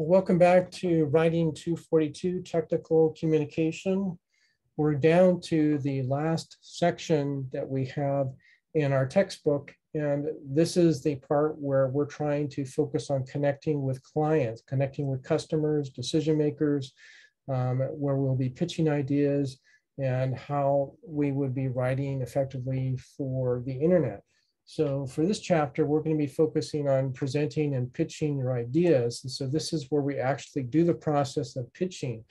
Well, welcome back to Writing 242 Technical Communication. We're down to the last section that we have in our textbook. And this is the part where we're trying to focus on connecting with clients, connecting with customers, decision makers, um, where we'll be pitching ideas and how we would be writing effectively for the internet. So for this chapter, we're going to be focusing on presenting and pitching your ideas. And so this is where we actually do the process of pitching.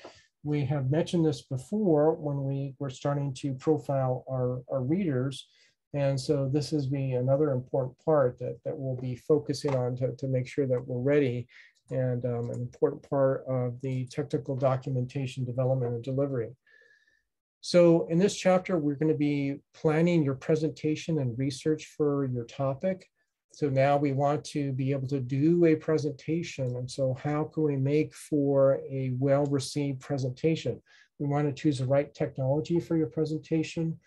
We have mentioned this before when we were starting to profile our, our readers. And so this is be another important part that, that we'll be focusing on to, to make sure that we're ready and um, an important part of the technical documentation development and delivery. So in this chapter, we're going to be planning your presentation and research for your topic. So now we want to be able to do a presentation. And so how can we make for a well-received presentation? We want to choose the right technology for your presentation.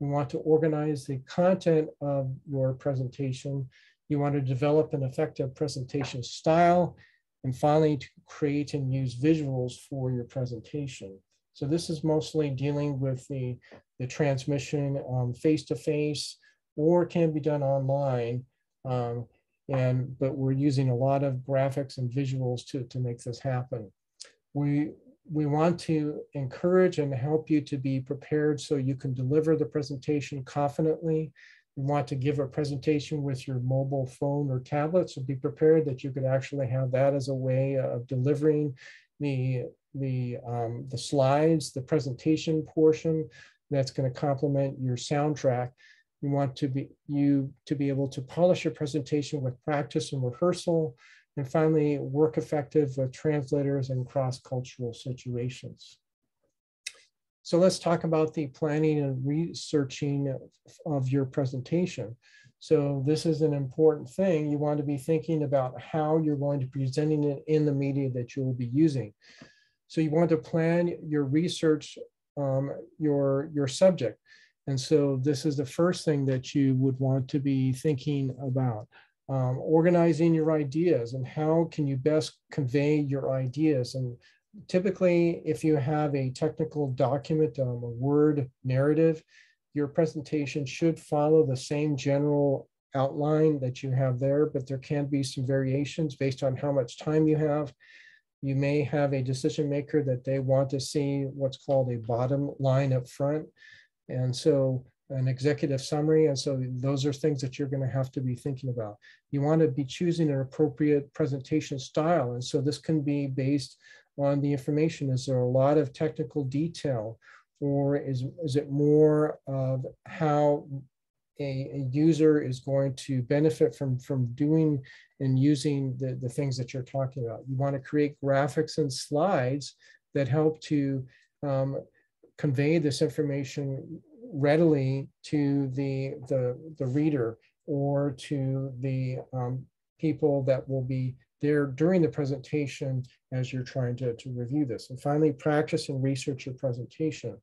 We want to organize the content of your presentation. You want to develop an effective presentation style. And finally, to create and use visuals for your presentation. So this is mostly dealing with the, the transmission um, face-to-face or can be done online. Um, and but we're using a lot of graphics and visuals to, to make this happen. We, we want to encourage and help you to be prepared so you can deliver the presentation confidently. We want to give a presentation with your mobile phone or tablet, so be prepared that you could actually have that as a way of delivering the the, um, the slides, the presentation portion that's going to complement your soundtrack. You want to be you to be able to polish your presentation with practice and rehearsal, and finally work effective with translators and cross-cultural situations. So let's talk about the planning and researching of, of your presentation. So this is an important thing. You want to be thinking about how you're going to be presenting it in the media that you will be using. So you want to plan your research, um, your, your subject. And so this is the first thing that you would want to be thinking about. Um, organizing your ideas and how can you best convey your ideas. And typically, if you have a technical document, um, a word narrative, your presentation should follow the same general outline that you have there, but there can be some variations based on how much time you have you may have a decision maker that they want to see what's called a bottom line up front. And so an executive summary. And so those are things that you're going to have to be thinking about. You want to be choosing an appropriate presentation style. And so this can be based on the information. Is there a lot of technical detail or is, is it more of how a, a, user is going to benefit from, from doing and using the, the things that you're talking about. You want to create graphics and slides that help to um, convey this information readily to the, the, the reader or to the um, people that will be there during the presentation as you're trying to, to review this. And finally, practice and research your presentation.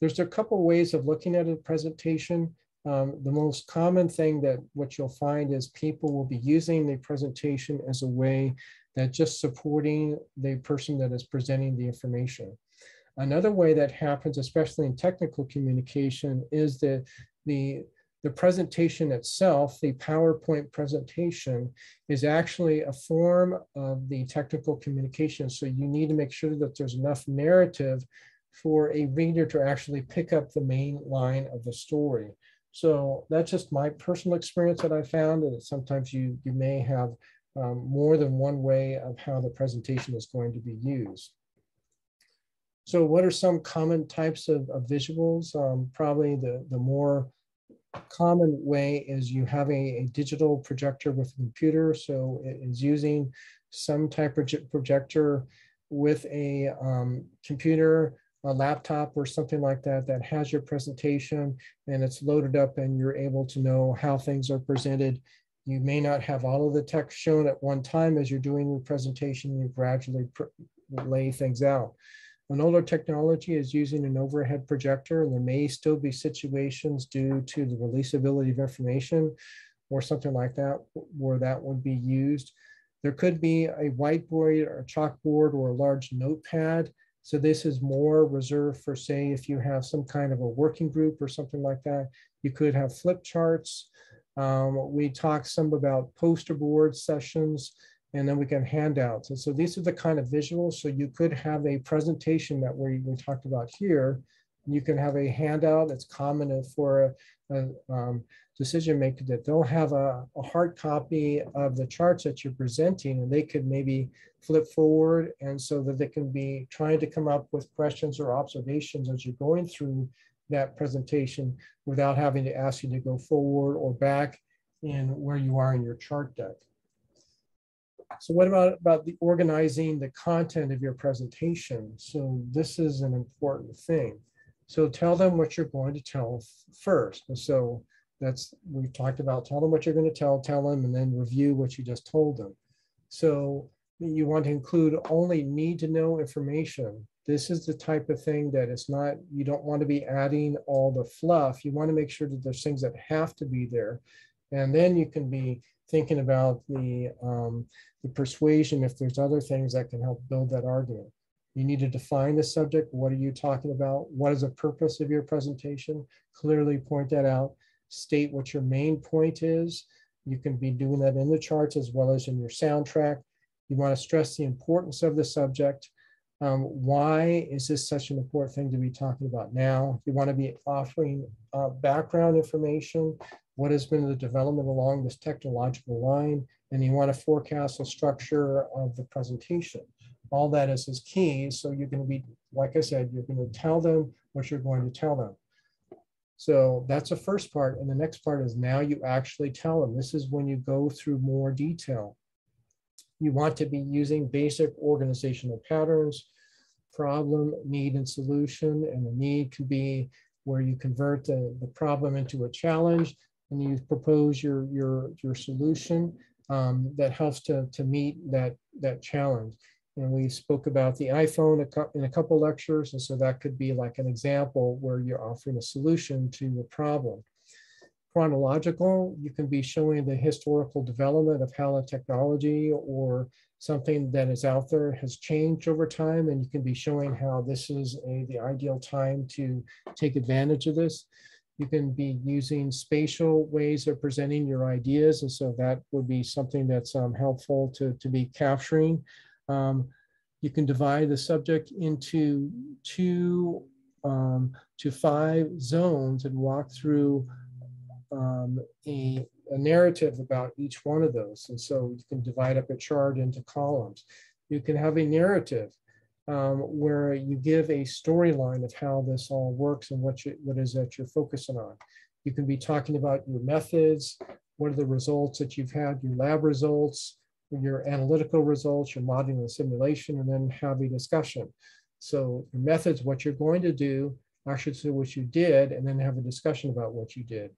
There's a couple ways of looking at a presentation. Um, the most common thing that what you'll find is people will be using the presentation as a way that just supporting the person that is presenting the information. Another way that happens, especially in technical communication, is that the, the presentation itself, the PowerPoint presentation, is actually a form of the technical communication. So you need to make sure that there's enough narrative for a reader to actually pick up the main line of the story. So that's just my personal experience that I found that sometimes you, you may have um, more than one way of how the presentation is going to be used. So what are some common types of, of visuals? Um, probably the, the more common way is you have a, a, digital projector with a computer. So it is using some type of projector with a um, computer a laptop or something like that that has your presentation and it's loaded up and you're able to know how things are presented. You may not have all of the text shown at one time as you're doing your presentation, you gradually lay things out. An older technology is using an overhead projector and there may still be situations due to the releasability of information or something like that where that would be used. There could be a whiteboard or a chalkboard or a large notepad. So this is more reserved for say, if you have some kind of a working group or something like that, you could have flip charts. Um, we talked some about poster board sessions and then we can handouts. And so these are the kind of visuals. So you could have a presentation that we, we talked about here. You can have a handout that's common for a, a um, decision maker that they'll have a, a, hard copy of the charts that you're presenting and they could maybe flip forward and so that they can be trying to come up with questions or observations as you're going through that presentation without having to ask you to go forward or back in where you are in your chart deck. So what about, about the organizing the content of your presentation? So this is an important thing. So tell them what you're going to tell first. And so that's, we've talked about, tell them what you're going to tell, tell them, and then review what you just told them. So you want to include only need to know information. This is the type of thing that it's not, you don't want to be adding all the fluff. You want to make sure that there's things that have to be there. And then you can be thinking about the, um, the persuasion if there's other things that can help build that argument. You need to define the subject. What are you talking about? What is the purpose of your presentation? Clearly point that out. State what your main point is. You can be doing that in the charts as well as in your soundtrack. You want to stress the importance of the subject. Um, why is this such an important thing to be talking about now? You want to be offering uh, background information what has been the development along this technological line, and you want to forecast the structure of the presentation. All that is is key. So you're going to be, like I said, you're going to tell them what you're going to tell them. So that's the first part. And the next part is now you actually tell them. This is when you go through more detail. You want to be using basic organizational patterns, problem, need, and solution. And the need can be where you convert the, the problem into a challenge and you propose your your your solution um, that helps to to meet that that challenge. And we spoke about the iPhone in a couple lectures, and so that could be like an example where you're offering a solution to a problem. Chronological, you can be showing the historical development of how a technology or something that is out there has changed over time, and you can be showing how this is a, the ideal time to take advantage of this. You can be using spatial ways of presenting your ideas. And so that would be something that's um, helpful to, to be capturing. Um, you can divide the subject into two um, to five zones and walk through um, a, a narrative about each one of those. And so you can divide up a chart into columns. You can have a narrative um, where you give a storyline of how this all works and what, you, what is that you're focusing on. You can be talking about your methods, what are the results that you've had, your lab results, your analytical results, your modeling and simulation, and then have a discussion. So your methods, what you're going to do, actually say what you did, and then have a discussion about what you did.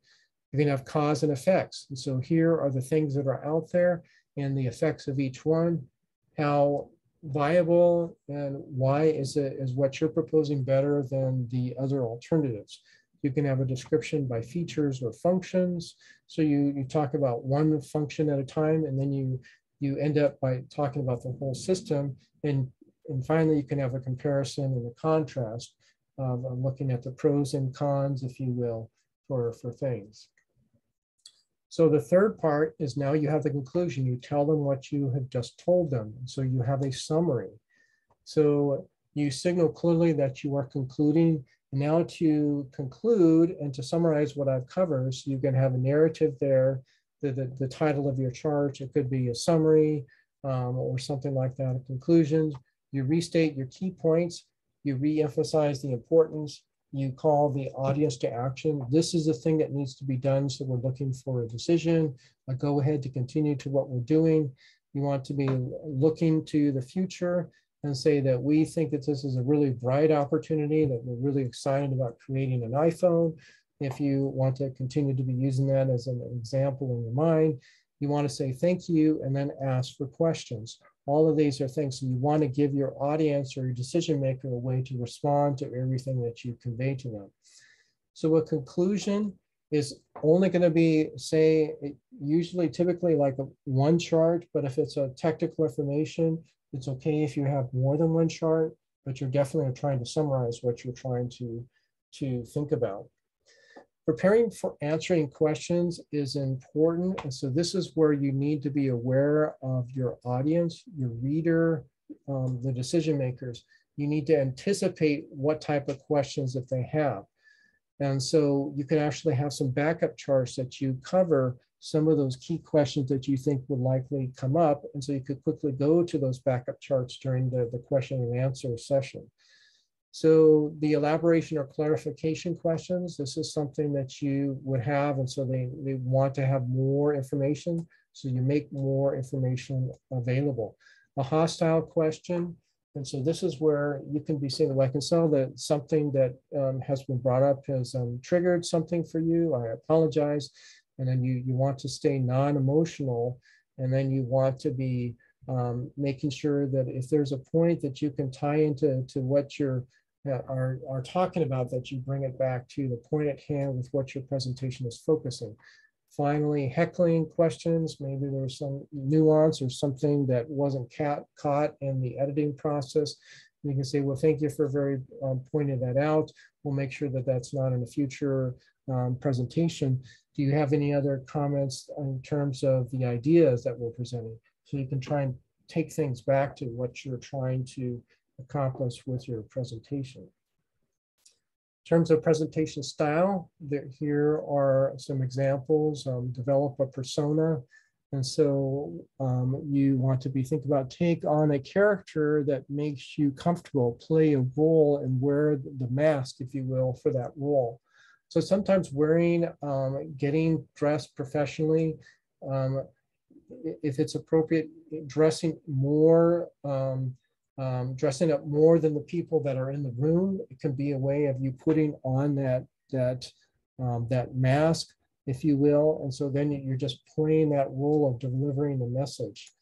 You can have cause and effects. And so here are the things that are out there and the effects of each one, how viable and why is it is what you're proposing better than the other alternatives you can have a description by features or functions so you you talk about one function at a time and then you you end up by talking about the whole system and and finally you can have a comparison and a contrast of, looking at the pros and cons if you will for for things so the third part is now you have the conclusion. You tell them what you have just told them. So you have a summary. So you signal clearly that you are concluding. Now to conclude and to summarize what I've covered, so you can have a narrative there, the, the, the title of your chart. It could be a summary um, or something like that, a conclusion. You restate your key points. You re-emphasize the importance you call the audience to action. This is the thing that needs to be done. So we're looking for a decision, a go ahead to continue to what we're doing. You want to be looking to the future and say that we think that this is a really bright opportunity, that we're really excited about creating an iPhone. If you want to continue to be using that as an example in your mind, you want to say thank you and then ask for questions. All of these are things you want to give your audience or your decision maker a way to respond to everything that you convey to them. So a conclusion is only going to be, say, usually typically like a one chart, but if it's a technical information, it's okay if you have more than one chart, but you're definitely trying to summarize what you're trying to, to think about. Preparing for answering questions is important. And so this is where you need to be aware of your audience, your reader, um, the decision makers. You need to anticipate what type of questions that they have. And so you can actually have some backup charts that you cover some of those key questions that you think would likely come up. And so you could quickly go to those backup charts during the, the question and answer session. So the elaboration or clarification questions, this is something that you would have. And so they, they want to have more information. So you make more information available. A hostile question. And so this is where you can be saying, well, I can tell that something that um, has been brought up has um, triggered something for you. I apologize. And then you, you want to stay non-emotional. And then you want to be um, making sure that if there's a point that you can tie into to what you're are, are talking about that you bring it back to the point at hand with what your presentation is focusing. Finally, heckling questions, maybe there's some nuance or something that wasn't cat, caught in the editing process. You can say, well, thank you for very um, pointing that out. We'll make sure that that's not in a future um, presentation. Do you have any other comments in terms of the ideas that we're presenting? So you can try and take things back to what you're trying to accomplish with your presentation. In terms of presentation style, there, here are some examples. Um, develop a persona. And so um, you want to be thinking about take on a character that makes you comfortable, play a role and wear the mask, if you will, for that role. So sometimes wearing, um, getting dressed professionally, um, if it's appropriate, dressing more um, um, dressing up more than the people that are in the room. It can be a way of you putting on that that um, that mask, if you will, and so then you're just playing that role of delivering the message.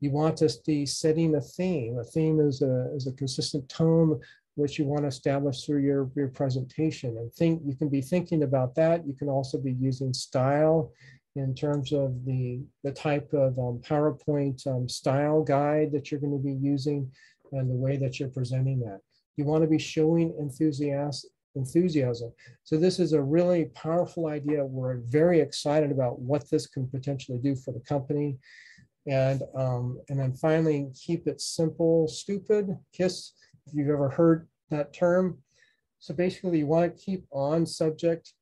You want to be setting a theme. A theme is a is a consistent tone which you want to establish through your, your presentation. And think you can be thinking about that. You can also be using style in terms of the, the type of um, PowerPoint um, style guide that you're going to be using and the way that you're presenting that. You want to be showing enthusiasm. enthusiasm. So this is a really powerful idea. We're very excited about what this can potentially do for the company. And, um, and then finally, keep it simple, stupid, KISS, if you've ever heard that term. So basically you want to keep on subject.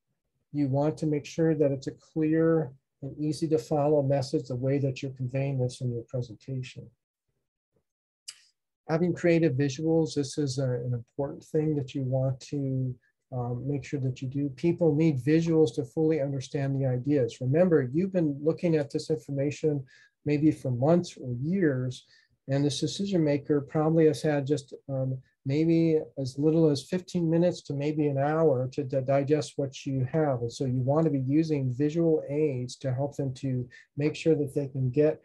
You want to make sure that it's a clear and easy to follow message, the way that you're conveying this in your presentation having creative visuals, this is a, an important thing that you want to um, make sure that you do. People need visuals to fully understand the ideas. Remember, you've been looking at this information maybe for months or years, and this decision maker probably has had just um, maybe as little as 15 minutes to maybe an hour to, to, digest what you have. And so you want to be using visual aids to help them to make sure that they can get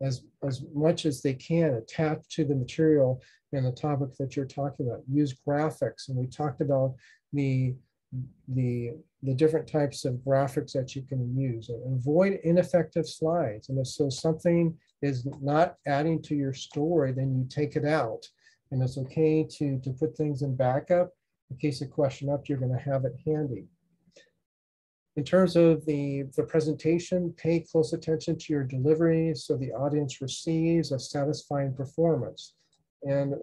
as, as much as they can attach to the material and the topic that you're talking about. Use graphics. And we talked about the, the, the different types of graphics that you can use. And avoid ineffective slides. And if so something is not adding to your story, then you take it out. And it's okay to, to put things in backup. In case a question up, you're going to have it handy. In terms of the, the presentation, pay close attention to your delivery so the audience receives a satisfying performance. And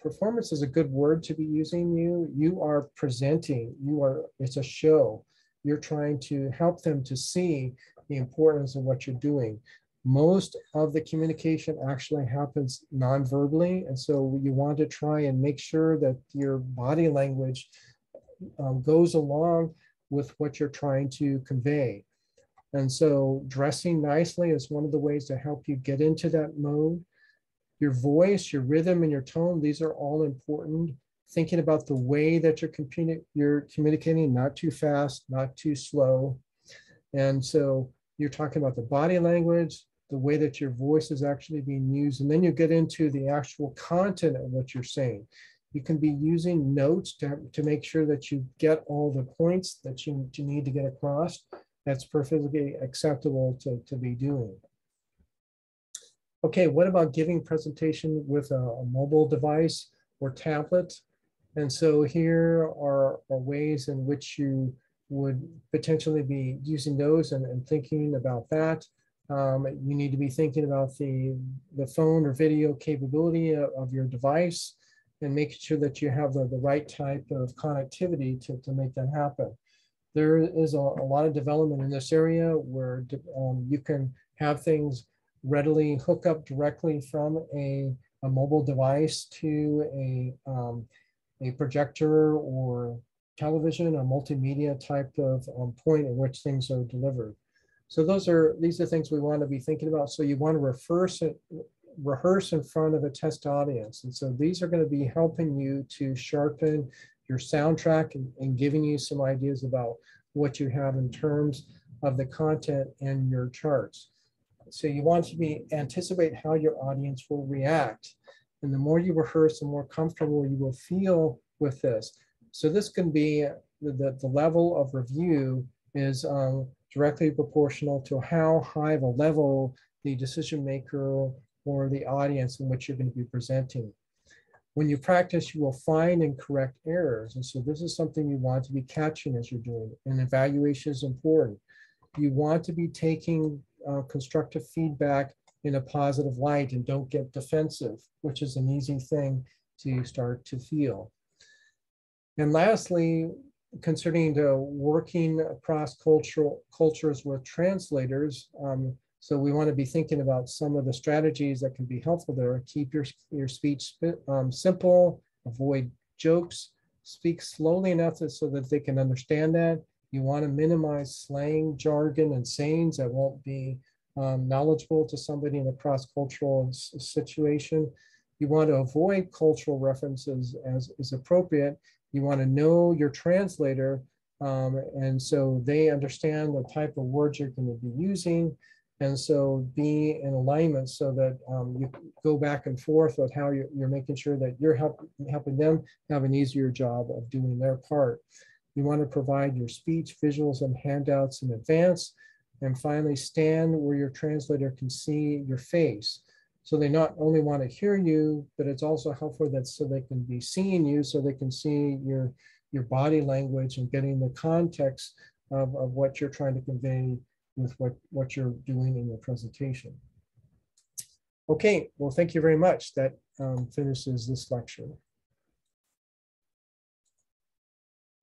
performance is a good word to be using you. You are presenting, you are, it's a show. You're trying to help them to see the importance of what you're doing. Most of the communication actually happens non-verbally. And so you want to try and make sure that your body language um, goes along with what you're trying to convey. And so dressing nicely is one of the ways to help you get into that mode. Your voice, your rhythm, and your tone, these are all important. Thinking about the way that you're, communi you're communicating, not too fast, not too slow. And so you're talking about the body language, the way that your voice is actually being used, and then you get into the actual content of what you're saying. You can be using notes to, to make sure that you get all the points that you, you need to get across. That's perfectly acceptable to, to be doing. Okay, what about giving presentation with a, a mobile device or tablet? And so here are, are ways in which you would potentially be using those and, and thinking about that. Um, you need to be thinking about the, the phone or video capability of, of your device and making sure that you have the, the right type of connectivity to, to make that happen. There is a, a lot of development in this area where um, you can have things readily hook up directly from a, a mobile device to a, um, a projector or television, a multimedia type of um, point in which things are delivered. So those are these are things we want to be thinking about. So you want to it, rehearse in front of a test audience. And so these are going to be helping you to sharpen your soundtrack and, and giving you some ideas about what you have in terms of the content in your charts. So you want to be anticipate how your audience will react. And the more you rehearse, the more comfortable you will feel with this. So this can be the, the level of review is um, directly proportional to how high of a level the decision maker or the audience in which you're going to be presenting. When you practice, you will find and correct errors. And so this is something you want to be catching as you're doing it. And evaluation is important. You want to be taking uh, constructive feedback in a positive light and don't get defensive, which is an easy thing to start to feel. And lastly, concerning the working across cultural cultures with translators, um, so we want to be thinking about some of the strategies that can be helpful there. Keep your, your speech um, simple, avoid jokes, speak slowly enough so that they can understand that. You want to minimize slang, jargon, and sayings that won't be um, knowledgeable to somebody in a cross-cultural situation. You want to avoid cultural references as is appropriate you want to know your translator. Um, and so they understand the type of words you're going to be using. And so be in alignment so that um, you go back and forth with how you're, you're making sure that you're help, helping them have an easier job of doing their part. You want to provide your speech, visuals, and handouts in advance. And finally, stand where your translator can see your face. So they not only want to hear you, but it's also helpful that so they can be seeing you, so they can see your your body language and getting the context of, of what you're trying to convey with what, what you're doing in your presentation. Okay, well, thank you very much. That um, finishes this lecture.